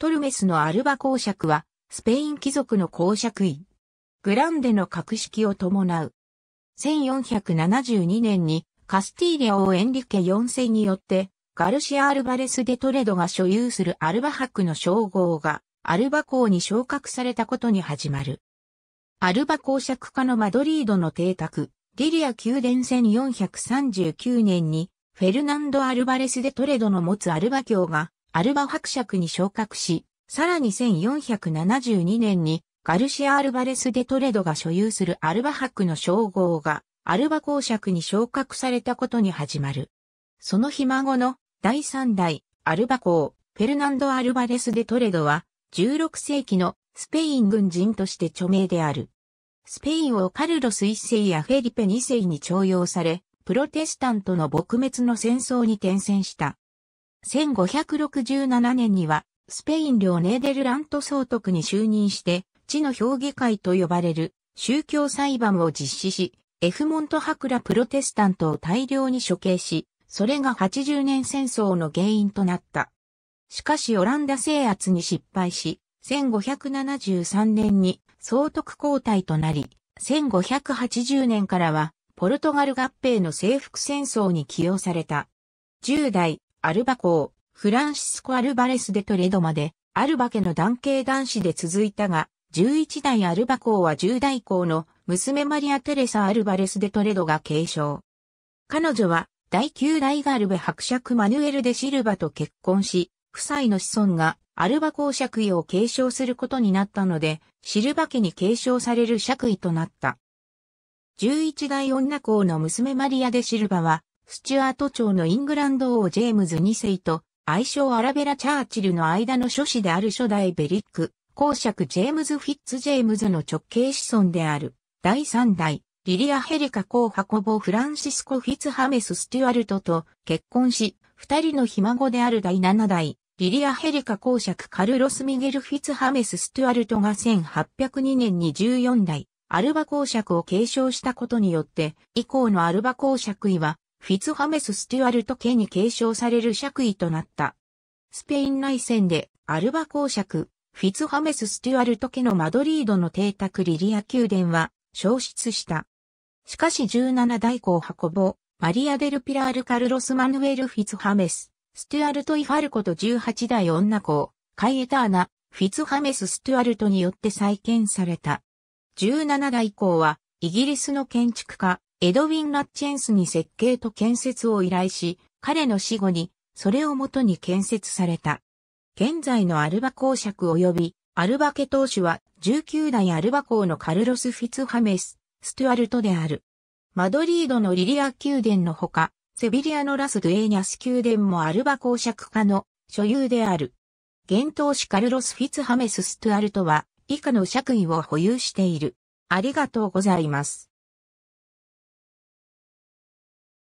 トルメスのアルバ公爵は、スペイン貴族の公爵位。グランデの格式を伴う。1472年にカスティーリャ王エンリケ4世によって、ガルシア・アルバレス・デ・トレドが所有するアルバ伯の称号が、アルバ公に昇格されたことに始まる。アルバ公爵家のマドリードの邸宅、リリア宮殿1439年に、フェルナンド・アルバレス・デ・トレドの持つアルバ教が、アルバ伯爵に昇格し、さらに1472年に、ガルシア・アルバレス・デ・トレドが所有するアルバ伯の称号が、アルバ公爵に昇格されたことに始まる。そのひ孫の第三代アルバ公、フェルナンド・アルバレス・デ・トレドは、16世紀のスペイン軍人として著名である。スペインをカルロス一世やフェリペ二世に徴用され、プロテスタントの撲滅の戦争に転戦した。1567年には、スペイン領ネーデルラント総督に就任して、地の評議会と呼ばれる宗教裁判を実施し、エフモント・ハクラプロテスタントを大量に処刑し、それが80年戦争の原因となった。しかしオランダ制圧に失敗し、1573年に総督交代となり、1580年からはポルトガル合併の征服戦争に起用された。10代、アルバ公、フランシスコ・アルバレス・デ・トレドまで、アルバ家の男系男子で続いたが、11代アルバ公は10代公の娘マリア・テレサ・アルバレス・デ・トレドが継承。彼女は第9代ガルベ伯爵マヌエル・デ・シルバと結婚し、夫妻の子孫がアルバ公爵位を継承することになったので、シルバ家に継承される爵位となった。11代女公の娘マリア・デ・シルバは、スチュアート朝のイングランド王ジェームズ2世と、愛称アラベラ・チャーチルの間の諸子である初代ベリック、公爵ジェームズ・フィッツ・ジェームズの直系子孫である。第3代、リリア・ヘリカ公伯母フランシスコ・フィッツハメス・ステュアルトと結婚し、二人のひ孫である第7代、リリア・ヘリカ公爵カルロス・ミゲル・フィッツハメス・ステュアルトが1802年に14代、アルバ公爵を継承したことによって、以降のアルバ公爵位は、フィツハメス・ステュアルト家に継承される爵位となった。スペイン内戦で、アルバ公爵、フィツハメス・ステュアルト家のマドリードの邸宅リリア宮殿は、焼失した。しかし17代公ハコボ、マリア・デル・ピラール・カルロス・マヌエル・フィツハメス、ステュアルト・イファルコと18代女公、カイエターナ、フィツハメス・ステュアルトによって再建された。17代公は、イギリスの建築家、エドウィン・ラッチェンスに設計と建設を依頼し、彼の死後に、それをもとに建設された。現在のアルバ公爵及び、アルバ家当主は19代アルバ公のカルロス・フィツハメス、ストゥアルトである。マドリードのリリア宮殿のほか、セビリアのラス・ドゥエーニャス宮殿もアルバ公爵家の所有である。現当主カルロス・フィツハメス・ストゥアルトは以下の爵位を保有している。ありがとうございます。